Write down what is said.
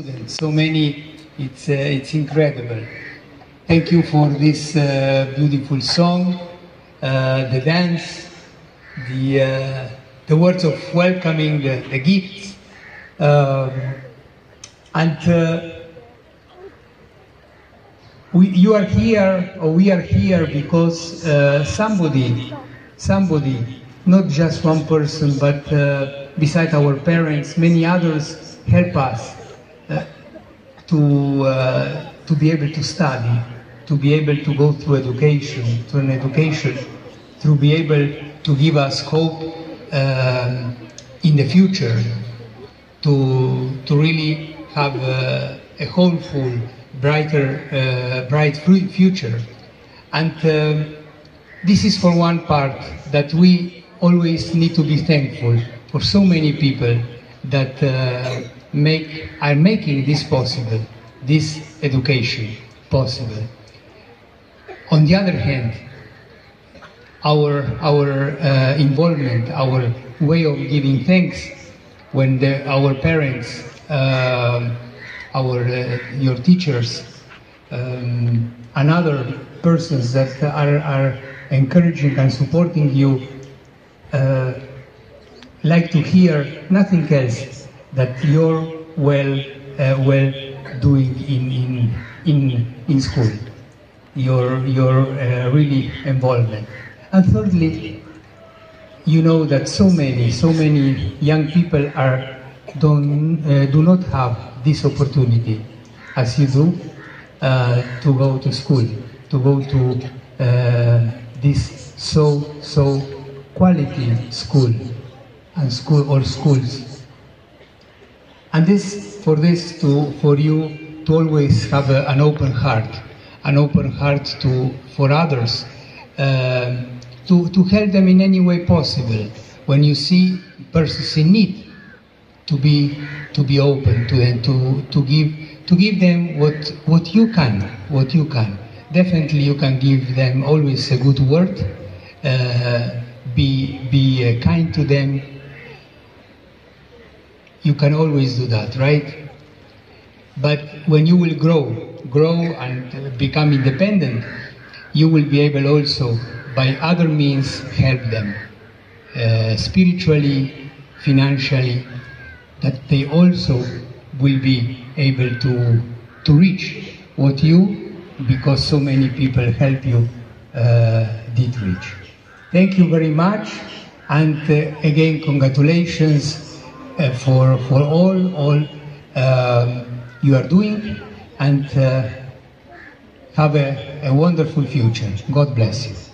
students, so many, it's, uh, it's incredible. Thank you for this uh, beautiful song, uh, the dance, the, uh, the words of welcoming, the, the gifts. Um, and uh, we, you are here, or we are here because uh, somebody, somebody, not just one person, but uh, beside our parents, many others help us uh, to, uh, to be able to study, to be able to go through education, to an education, to be able to give us hope um, in the future, to, to really have uh, a hopeful, brighter, uh, bright future. And um this is for one part that we always need to be thankful for so many people that uh, make are making this possible, this education possible. On the other hand, our our uh, involvement, our way of giving thanks when the, our parents, um our uh, your teachers, um, and other persons that are, are encouraging and supporting you uh, like to hear nothing else that you're well uh, well doing in in in, in school. Your your uh, really involvement and thirdly you know that so many so many young people are don't uh, do not have this opportunity as you do uh, to go to school to go to uh, this so so quality school and school or schools and this for this to for you to always have a, an open heart an open heart to for others um, to, to help them in any way possible. When you see persons in need to be to be open to them to, to give to give them what what you can what you can. Definitely you can give them always a good word uh, be be uh, kind to them you can always do that right? But when you will grow grow and become independent you will be able also by other means help them. Uh, spiritually financially that they also will be able to to reach what you because so many people help you uh, did reach. Thank you very much and uh, again congratulations for for all all um, you are doing and uh, have a, a wonderful future. God bless you